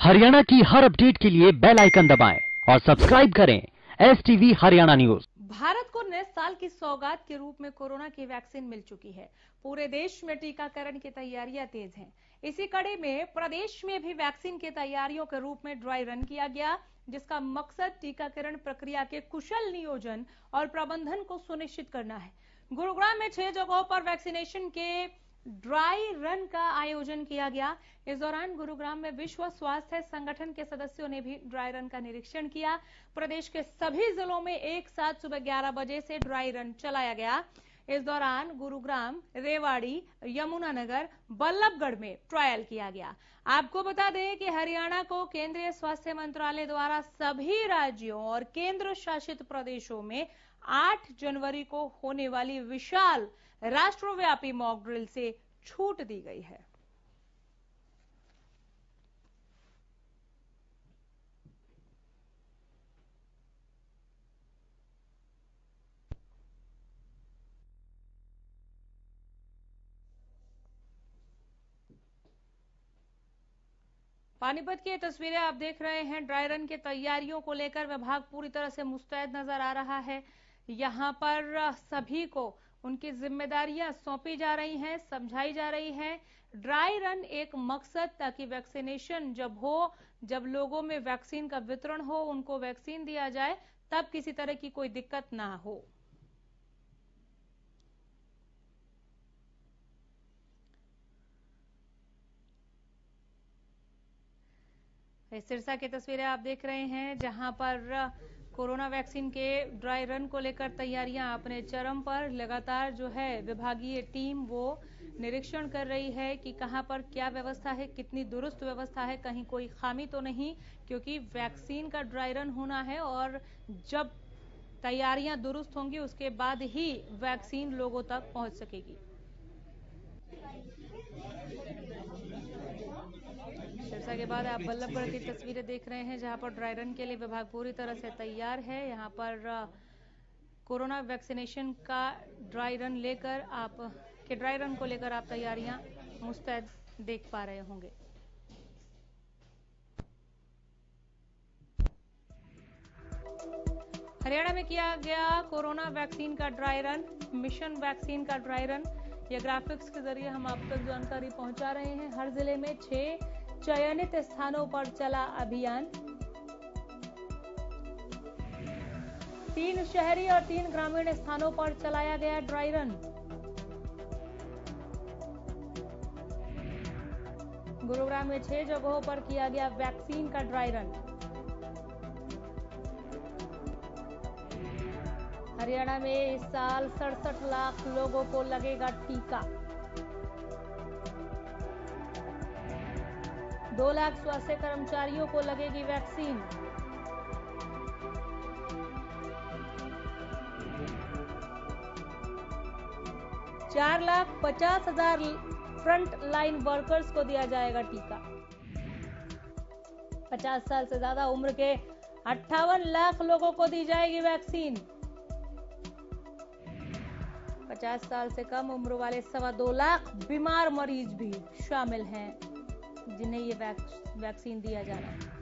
हरियाणा की हर अपडेट के लिए बेल आइकन दबाएँ और सब्सक्राइब करें S TV Haryana news Bharat को नए साल की सौगात के रूप में कोरोना की वैक्सीन मिल चुकी है। पूरे देश में टीकाकरण की तैयारियाँ तेज हैं। इसी कड़ी में प्रदेश में भी वैक्सीन की तैयारियों के रूप में ड्राई रन किया गया, जिसका मकसद टीकाकरण प्रक्रिया के कुशल नियोजन और प्रबंधन को सुनिश्चित करना है। गुरुग्राम में छह जगहों पर वैक्सीनेशन के ड्राई रन का आयोजन किया गया। इस दौरान गुरुग्राम में विश्व स्वास्थ्य संगठन के सदस्यों ने भी ड्राई रन का निरीक्षण किया। प्रदेश के सभी जिलों में एक साथ सुबह 11 बजे से ड्राई रन चलाया गया। इस दौरान गुरुग्राम, रेवाड़ी, यमुनानगर, बल्लभगढ़ में ट्रायल किया गया। आपको बता दें कि हरियाणा को केंद्रीय स्वास्थ्य मंत्रालय द्वारा सभी राज्यों और केंद्र शासित प्रदेशों में 8 जनवरी को होने वाली विशाल राष्ट्रव्यापी मॉक ड्रिल से छूट दी गई है। पानीपत की तस्वीरें आप देख रहे हैं। ड्राई रन की तैयारियों को लेकर विभाग पूरी तरह से मुस्तैद नज़र आ रहा है। यहाँ पर सभी को उनकी जिम्मेदारियाँ सौंपी जा रही हैं, समझाई जा रही हैं। ड्राई रन एक मकसद ताकि वैक्सीनेशन जब हो, जब लोगों में वैक्सीन का वितरण हो, उनको वैक्सीन दिया जाए, तब किसी तरह की कोई दिक्कत ना हो। सिरसा की तस्वीरें आप देख रहे हैं, जहाँ पर कोरोना वैक्सीन के ड्राई रन को लेकर तैयारियाँ अपने चरम पर। लगातार जो है, विभागीय टीम वो निरीक्षण कर रही है कि कहाँ पर क्या व्यवस्था है, कितनी दुरुस्त व्यवस्था है, कहीं कोई खामी तो नहीं, क्योंकि वैक्सीन का ड्राई रन होना है और जब तैयारियाँ दुरुस्त होंगी, उसके बाद ही वैक्सीन लोगों तक पहुँच सकेगी। सिरसा के बाद आप बल्लभगढ़ की तस्वीरें देख रहे हैं जहाँ पर ड्राई रन के लिए विभाग पूरी तरह से तैयार है। यहाँ पर कोरोना वैक्सीनेशन का ड्राई रन लेकर आप के ड्राई रन को लेकर आप तैयारियाँ मुस्तैद देख पा रहे होंगे। हरियाणा में किया गया कोरोना वैक्सीन का ड्राई रन मिशन वैक्सीन का ड्राई रन ये ग्राफिक्स के ज़रिए हम आप तक जानकारी पहुँचा रहे हैं। हर ज़िले में छह चयनित स्थानों पर चला अभियान। तीन शहरी और तीन ग्रामीण स्थानों पर चलाया गया ड्राई रन। गुरुग्राम में छह जगहों पर किया गया वैक्सीन का ड्राई रन। हरियाणा में इस साल सड़सठ लाख लोगों को लगेगा टीका। दो लाख स्वास्थ्य कर्मचारियों को लगेगी वैक्सीन। चार लाख पचास हज़ार फ्रंट लाइन वर्कर्स को दिया जाएगा टीका। पचास साल से ज़्यादा उम्र के अट्ठावन लाख लोगों को दी जाएगी वैक्सीन। पचास साल से कम उम्र वाले सवा दो लाख बीमार मरीज़ भी शामिल हैं। जिन्हें ये वैक्सीन दिया जा रहा है।